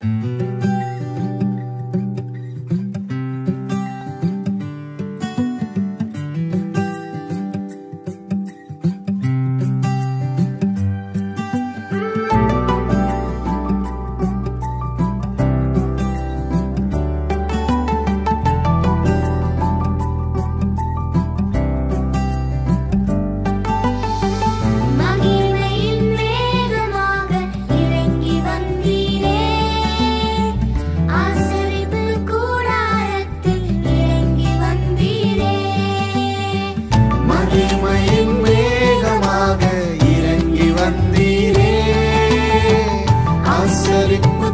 மகிமையின் மகிமையின் மேகமாக இறங்கி வந்தீரே. ஆசரிப்பு